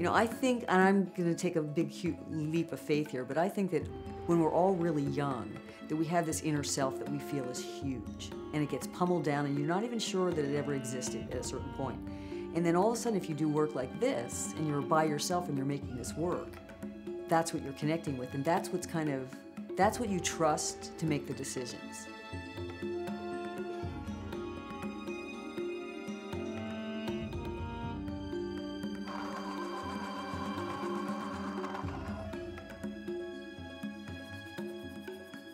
You know, I think, and I'm going to take a big huge leap of faith here, but I think that when we're all really young, that we have this inner self that we feel is huge, and it gets pummeled down, and you're not even sure that it ever existed at a certain point. And then all of a sudden, if you do work like this, and you're by yourself and you're making this work, that's what you're connecting with, and that's what's kind of, that's what you trust to make the decisions.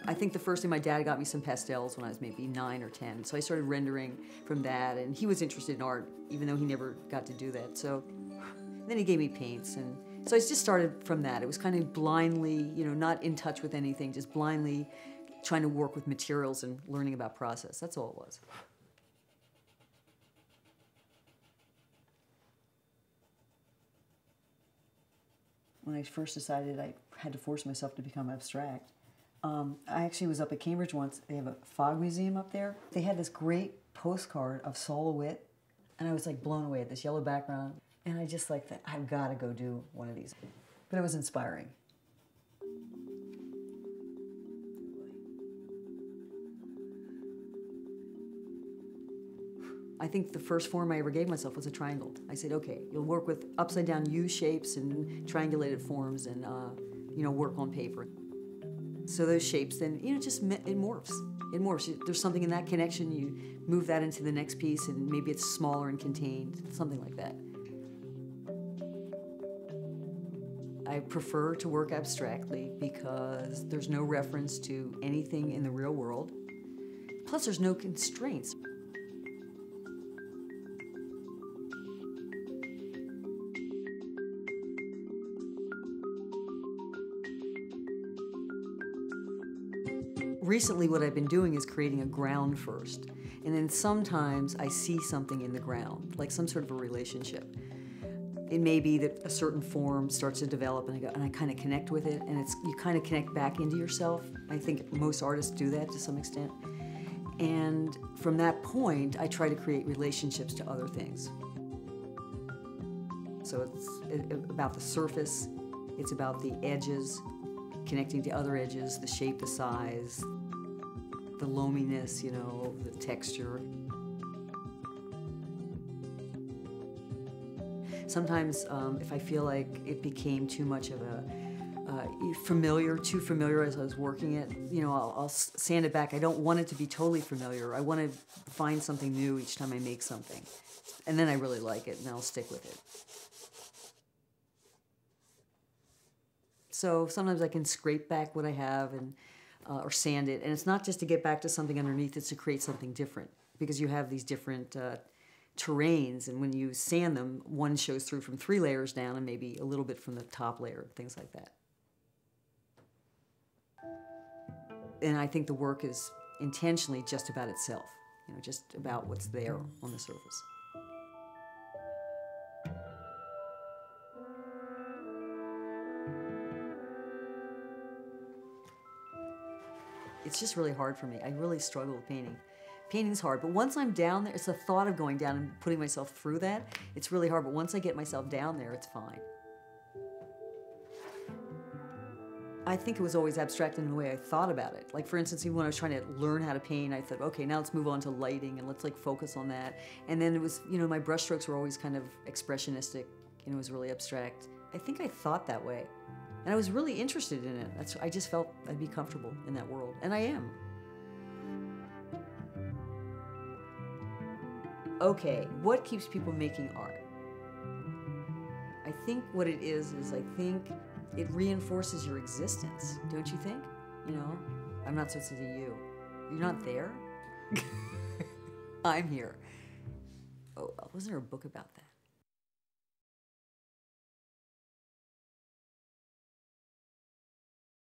I think the first thing my dad got me some pastels when I was maybe nine or 10. So I started rendering from that and he was interested in art even though he never got to do that. So then he gave me paints and so I just started from that. It was kind of blindly, you know, not in touch with anything, just blindly trying to work with materials and learning about process. That's all it was. When I first decided I had to force myself to become abstract, um, I actually was up at Cambridge once. They have a Fogg museum up there. They had this great postcard of Sol LeWitt, and I was like blown away at this yellow background. And I just like that, I've got to go do one of these. But it was inspiring. I think the first form I ever gave myself was a triangle. I said, okay, you'll work with upside down U shapes and triangulated forms and, uh, you know, work on paper. So those shapes then, you know, just it morphs. It morphs. There's something in that connection, you move that into the next piece and maybe it's smaller and contained, something like that. I prefer to work abstractly because there's no reference to anything in the real world. Plus there's no constraints. Recently what I've been doing is creating a ground first. And then sometimes I see something in the ground, like some sort of a relationship. It may be that a certain form starts to develop and I, go, and I kind of connect with it and it's you kind of connect back into yourself. I think most artists do that to some extent. And from that point, I try to create relationships to other things. So it's about the surface, it's about the edges, connecting to other edges, the shape, the size, the loaminess, you know, the texture. Sometimes um, if I feel like it became too much of a uh, familiar, too familiar as I was working it, you know, I'll, I'll sand it back. I don't want it to be totally familiar. I want to find something new each time I make something. And then I really like it and I'll stick with it. So sometimes I can scrape back what I have and uh, or sand it, and it's not just to get back to something underneath; it's to create something different because you have these different uh, terrains, and when you sand them, one shows through from three layers down, and maybe a little bit from the top layer, things like that. And I think the work is intentionally just about itself, you know, just about what's there on the surface. It's just really hard for me. I really struggle with painting. Painting's hard, but once I'm down there, it's the thought of going down and putting myself through that. It's really hard, but once I get myself down there, it's fine. I think it was always abstract in the way I thought about it. Like for instance, even when I was trying to learn how to paint, I thought, okay, now let's move on to lighting and let's like focus on that. And then it was, you know, my brushstrokes were always kind of expressionistic, know, it was really abstract. I think I thought that way. And I was really interested in it. That's, I just felt I'd be comfortable in that world, and I am. Okay, what keeps people making art? I think what it is is I think it reinforces your existence, don't you think? You know, I'm not supposed to you. You're not there. I'm here. Oh, wasn't there a book about that?